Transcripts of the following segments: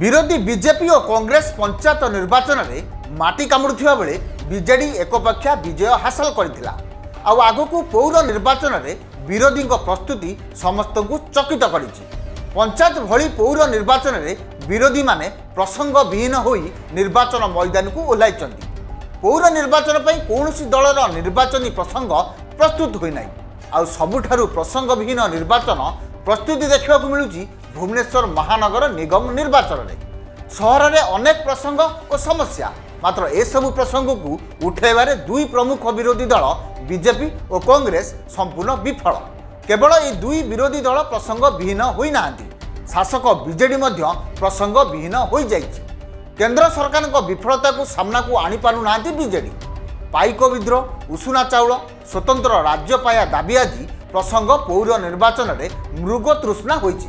ବିରୋଧୀ ବିଜେପି ଓ କଂଗ୍ରେସ ପଞ୍ଚାୟତ ନିର୍ବାଚନରେ ମାଟି କାମୁଡୁଥିବା ବେଳେ ବିଜେଡି ଏକପାଖିଆ ବିଜୟ ହାସଲ କରିଥିଲା। ଆଉ ଆଗକୁ ପୌର ନିର୍ବାଚନରେ ବିରୋଧୀଙ୍କ ପ୍ରସ୍ତୁତି ସମସ୍ତଙ୍କୁ ଚକିତ କରିଛି। ପଞ୍ଚାୟତ ଭଳି ପୌର ନିର୍ବାଚନରେ ବିରୋଧୀମାନେ ପ୍ରସଙ୍ଗବିହୀନ ହୋଇ ନିର୍ବାଚନ ମଇଦାନକୁ ଓହ୍ଲାଇଛନ୍ତି। ପୌର ନିର୍ବାଚନ ପାଇଁ କୌଣସି ଦଳର ନିର୍ବାଚନୀ ପ୍ରସଙ୍ଗ ପ୍ରସ୍ତୁତ ହୋଇନାହିଁ। ଆଉ ସବୁଠାରୁ ପ୍ରସଙ୍ଗବିହୀନ ନିର୍ବାଚନ ପ୍ରସ୍ତୁତି ଦେଖିବାକୁ ମିଳୁଛି ଭୁବନେଶ୍ୱର ମହାନଗର ନିଗମ ନିର୍ବାଚନରେ। ସହରରେ ଅନେକ ପ୍ରସଙ୍ଗ ଓ ସମସ୍ୟା। ମାତ୍ର ଏସବୁ ପ୍ରସଙ୍ଗକୁ ଉଠାଇବାରେ ଦୁଇ ପ୍ରମୁଖ ବିରୋଧୀ ଦଳ ବିଜେପି ଓ କଂଗ୍ରେସ ସମ୍ପୂର୍ଣ୍ଣ ବିଫଳ। କେବଳ ଏହି ଦୁଇ ବିରୋଧୀ ଦଳ ପ୍ରସଙ୍ଗବିହୀନ ହୋଇନାହାନ୍ତି। ଶାସକ ବିଜେଡି ମଧ୍ୟ ପ୍ରସଙ୍ଗବିହୀନ ହୋଇଯାଇଛି। କେନ୍ଦ୍ର ସରକାରଙ୍କ ବିଫଳତାକୁ ସାମ୍ନାକୁ ଆଣିପାରୁନାହାନ୍ତି ବିଜେଡି। ପାଇକ ବିଦ୍ରୋହ ଉଷୁନା ଚାଉଳ ସ୍ୱତନ୍ତ୍ର ରାଜ୍ୟ ପାଇବା ଦାବି ଆଜି ପ୍ରସଙ୍ଗ ପୌର ନିର୍ବାଚନରେ ମୃଗ ତୃଷ୍ଣା ହୋଇଛି।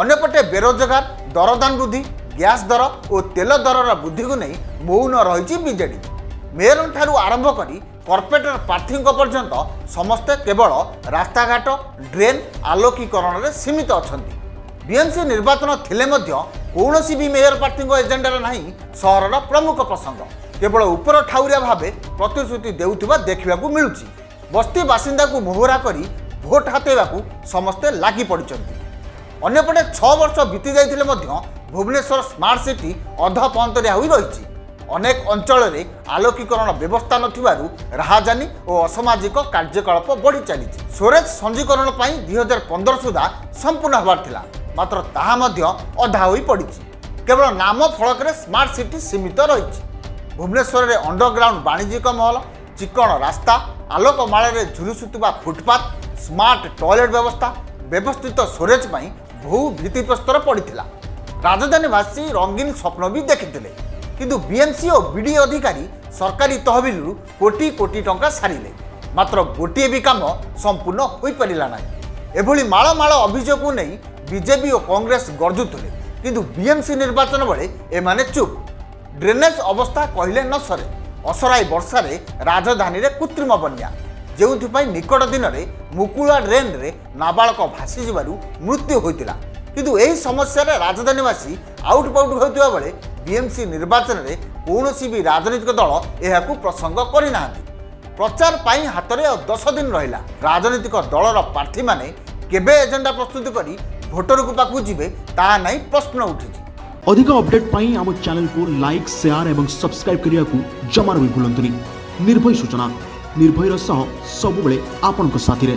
ଅନ୍ୟପଟେ ବେରୋଜଗାର ଦରଦାମ ବୃଦ୍ଧି ଗ୍ୟାସ୍ ଦର ଓ ତେଲ ଦରର ବୃଦ୍ଧିକୁ ନେଇ ମୌନ ରହିଛି ବିଜେଡି। ମେୟରଙ୍କଠାରୁ ଆରମ୍ଭ କରି କର୍ପୋରେଟର ପ୍ରାର୍ଥୀଙ୍କ ପର୍ଯ୍ୟନ୍ତ ସମସ୍ତେ କେବଳ ରାସ୍ତାଘାଟ ଡ୍ରେନ୍ ଆଲୋକୀକରଣରେ ସୀମିତ ଅଛନ୍ତି। ବିଏମ୍ସି ନିର୍ବାଚନ ଥିଲେ ମଧ୍ୟ କୌଣସି ବି ମେୟର ପ୍ରାର୍ଥୀଙ୍କ ଏଜେଣ୍ଡାରେ ନାହିଁ ସହରର ପ୍ରମୁଖ ପ୍ରସଙ୍ଗ। କେବଳ ଉପର ଠାଉରିଆ ଭାବେ ପ୍ରତିଶ୍ରୁତି ଦେଉଥିବା ଦେଖିବାକୁ ମିଳୁଛି। ବସ୍ତି ବାସିନ୍ଦାକୁ ମୋହରା କରି ଭୋଟ ହାତେଇବାକୁ ସମସ୍ତେ ଲାଗି ପଡ଼ିଛନ୍ତି ଅନ୍ୟପଟେ ଛଅ ବର୍ଷ ବିତି ଯାଇଥିଲେ ମଧ୍ୟ ଭୁବନେଶ୍ୱର ସ୍ମାର୍ଟ ସିଟି ଅଧପନ୍ତରିଆ ହୋଇ ରହିଛି। ଅନେକ ଅଞ୍ଚଳରେ ଆଲୋକୀକରଣ ବ୍ୟବସ୍ଥା ନଥିବାରୁ ରାହାଜାନୀ ଓ ଅସାମାଜିକ କାର୍ଯ୍ୟକଳାପ ବଢ଼ି ଚାଲିଛି। ସ୍ୱେରେଜ ସଞ୍ଜୀକରଣ ପାଇଁ ଦୁଇ ହଜାର ପନ୍ଦର ସୁଦ୍ଧା ସମ୍ପୂର୍ଣ୍ଣ ହେବାର ଥିଲା। ମାତ୍ର ତାହା ମଧ୍ୟ ଅଧା ହୋଇ ପଡ଼ିଛି। କେବଳ ନାମ ଫଳକରେ ସ୍ମାର୍ଟ ସିଟି ସୀମିତ ରହିଛି। ଭୁବନେଶ୍ୱରରେ ଅଣ୍ଡରଗ୍ରାଉଣ୍ଡ ବାଣିଜ୍ୟିକ ମହଲ ଚିକଣ ରାସ୍ତା ଆଲୋକମାଳାରେ ଝୁଲୁସୁଥିବା ଫୁଟପାଥ ସ୍ମାର୍ଟ ଟଏଲେଟ୍ ବ୍ୟବସ୍ଥା ବ୍ୟବସ୍ଥିତ ସ୍ୱେରେଜ ପାଇଁ ବହୁ ଭିତ୍ତିପ୍ରସ୍ତର ପଡ଼ିଥିଲା ରାଜଧାନୀବାସୀ ରଙ୍ଗୀନ ସ୍ୱପ୍ନ ବି ଦେଖିଥିଲେ କିନ୍ତୁ ବିଏମ୍ସି ଓ ବିଡି ଅଧିକାରୀ ସରକାରୀ ତହବିଲରୁ କୋଟି କୋଟି ଟଙ୍କା ସାରିଲେ ମାତ୍ର ଗୋଟିଏ ବି କାମ ସମ୍ପୂର୍ଣ୍ଣ ହୋଇପାରିଲା ନାହିଁ। ଏଭଳି ମାଳ ମାଳ ଅଭିଯୋଗକୁ ନେଇ ବିଜେପି ଓ କଂଗ୍ରେସ ଗର୍ଜୁଥିଲେ। କିନ୍ତୁ ବିଏମ୍ସି ନିର୍ବାଚନ ବେଳେ ଏମାନେ ଚୁପ୍। ଡ୍ରେନେଜ୍ ଅବସ୍ଥା କହିଲେ ନ ସରେ। ଅସରାଇ ବର୍ଷାରେ ରାଜଧାନୀରେ କୃତ୍ରିମ ବନ୍ୟା। ଯେଉଁଥିପାଇଁ ନିକଟ ଦିନରେ ମୁକୁଳା ଡ୍ରେନ୍ରେ ନାବାଳକ ଭାସିଯିବାରୁ ମୃତ୍ୟୁ ହୋଇଥିଲା। କିନ୍ତୁ ଏହି ସମସ୍ୟାରେ ରାଜଧାନୀବାସୀ ଆଉଟ୍ ପାଉଟ୍ ହେଉଥିବା ବେଳେ ବିଏମ୍ସି ନିର୍ବାଚନରେ କୌଣସି ବି ରାଜନୈତିକ ଦଳ ଏହାକୁ ପ୍ରସଙ୍ଗ କରିନାହାନ୍ତି। ପ୍ରଚାର ପାଇଁ ହାତରେ ଆଉ ଦଶ ଦିନ ରହିଲା। ରାଜନୈତିକ ଦଳର ପ୍ରାର୍ଥୀମାନେ କେବେ ଏଜେଣ୍ଡା ପ୍ରସ୍ତୁତ କରି ଭୋଟରଙ୍କ ପାଖକୁ ଯିବେ ତାହା ନେଇ ପ୍ରଶ୍ନ ଉଠିଛି। ଅଧିକ ଅପଡେଟ୍ ପାଇଁ ଆମ ଚ୍ୟାନେଲକୁ ଲାଇକ୍ ସେୟାର ଏବଂ ସବସ୍କ୍ରାଇବ୍ କରିବାକୁ ଜମାରୁ ବି ଭୁଲନ୍ତୁନି। ନିର୍ଭୟ ସୂଚନା। ନିର୍ଭୟର ସହ ସବୁବେଳେ ଆପଣଙ୍କ ସାଥିରେ।